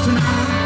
tonight.